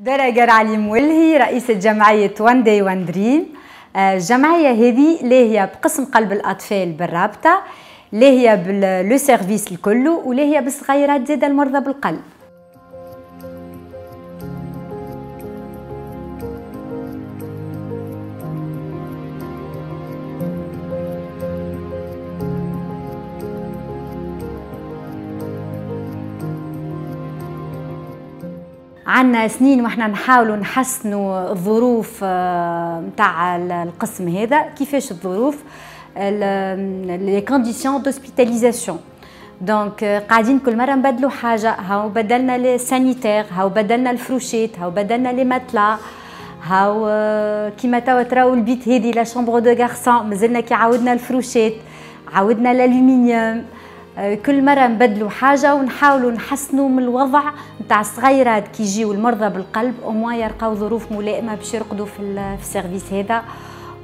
درة علي مولهي رئيسة جمعية One Day One Dream الجمعية هذه اللي هي بقسم قلب الأطفال بالرابطة اللي هي ب le service الكل واللي هي بالصغيرات زاد المرضى بالقلب. عنا سنين وإحنا نحاولوا نحسنوا الظروف نتاع آه، القسم هذا. كيفاش الظروف؟ les conditions d'hospitalisation donc قاعدين كل مرة نبدلوا حاجة. هاو بدلنا les sanitaires هاو بدلنا الفروشيت هاو بدلنا les matelas هاو آه، كيما توا تراو البيت هذه la chambre de garçons مازلنا كي عاودنا الفروشيت عاودنا الألومنيوم. كل مرة نبدلوا حاجة ونحاولوا نحسنوا من الوضع نتاع الصغيرات كي يجيو المرضى بالقلب أو يلقاو ظروف ملائمة باش يرقدوا في ال service هذا.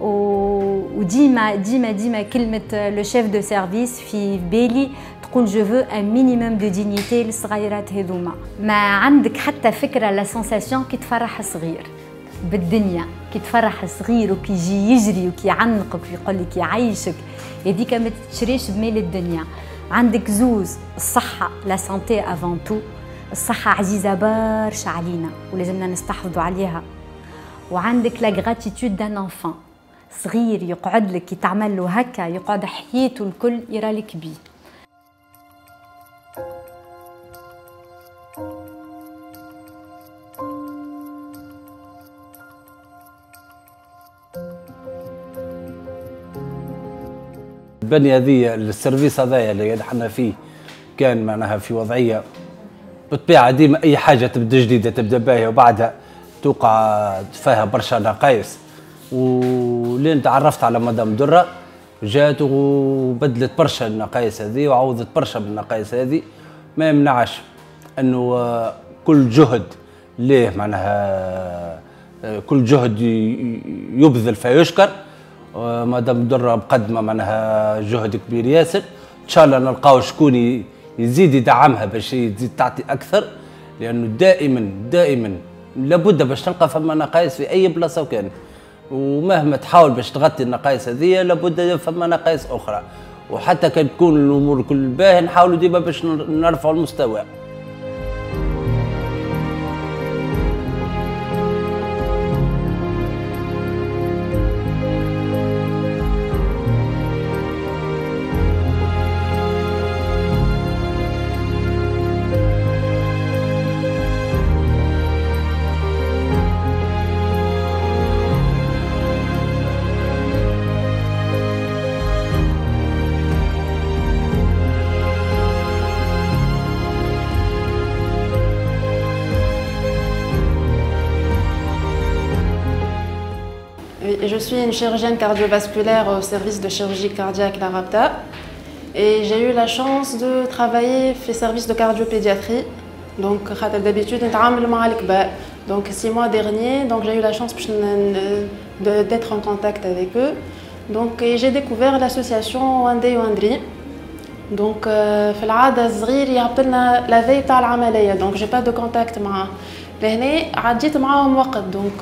وديما ديما ديما كلمة le chef de service في بالي تقول je veux un minimum de dignité للصغيرات هذوما. ما عندك حتى فكرة la sensation كي تفرح صغير. بالدنيا كي تفرح صغير وكي يجي يجري وكي يعنقك ويقول لك يعيشك هذيك ما تشريش بمال الدنيا. عندك زوز الصحة la santé avant tout الصحة عزيزة برشا علينا ولازمنا نستحفظوا عليها. وعندك la gratitude d'un enfant صغير يقعد لك يتعمل له هكا يقعد حياته الكل يرى لك بيه. البنية هذه السيرفيس هذايا اللي إحنا فيه كان معناها في وضعية بالطبيعة ديما أي حاجة تبدأ جديدة تبدأ باهية وبعدها توقع فيها برشا نقايص. ولين تعرفت على مدام درة جات وبدلت برشا النقايص هذه وعوضت برشا من النقايص هذه. ما يمنعش إنه كل جهد ليه معناها كل جهد يبذل فيشكر. مدام درة مقدمة معناها جهد كبير ياسر إن شاء الله نلقاو شكون يزيد يدعمها باش تزيد تعطي أكثر لأنه دائما دائما لابد باش تلقى فما نقائص في أي بلاصة وكان. ومهما تحاول باش تغطي النقائص هذه لابد فما نقائص أخرى. وحتى كان تكون الأمور كل باهي نحاولوا ديما باش نرفعوا المستوى. Je suis une chirurgienne cardiovasculaire au service de chirurgie cardiaque La Rapta. Et j'ai eu la chance de travailler au service de cardiopédiatrie. Donc, euh, d'habitude, on travaille avec les Donc, six mois derniers, donc j'ai eu la chance d'être en contact avec eux. Donc, j'ai découvert l'association One Day One Dream. Donc, euh, la veille de Donc, j'ai pas de contact avec لهنا عديت معاهم وقت donc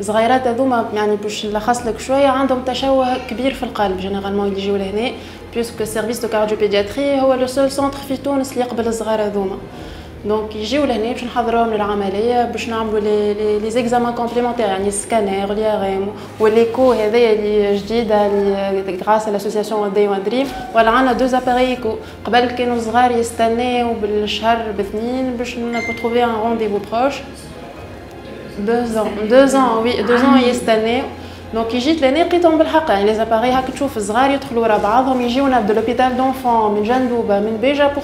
الصغيرات هذوما يعني باش نلخص لك شوية عندهم تشوه كبير في القلب généralement اللي يجيو لهنا parce que service de cardiopédiatrie هو le seul centre في تونس اللي يقبل الصغار هذوما. دونك يجيو لهنا باش نحضروهم للعمليه باش نعملوا لي لي زيكزامان كومبليمونتير يعني السكانير لي ام والليكو هذايا اللي جديده اللي غراس لاسوسياسيون دي وان دريم ولا عندنا دو اباري ايكو قبل كانوا صغار يستناو بالشهر باثنين باش نتروفي ان رونديفو بروش دو زون دو زون وي دو زون يستناو دونك جيت لهنا لقيتهم بالحق يعني لي زاباري هاك تشوف الصغار يدخلوا ورا بعضهم يجيونا دو لوبيتال دونفون من جندوبه من بيجا بور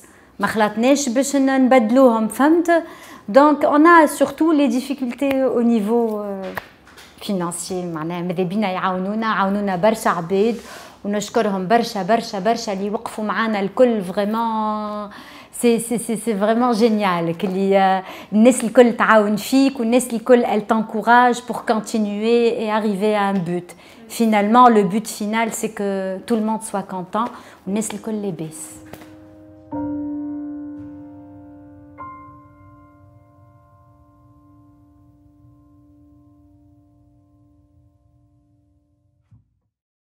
ما خلطناش باش نبدلوهم فهمت دونك اون ا سورتو لي ديفيكولتي او نيفو فينانسيي معناها ماذا بينا يعاونونا عاونونا برشا عباد ونشكرهم برشا برشا برشا اللي وقفوا معانا الكل فريمون سي سي سي سي فريمون جينيال كلي الناس الكل تعاون فيك والناس الكل elle t'encourage pour continuer et arriver à un but finalement le but final c'est que tout le monde soit content والناس الكل لاباس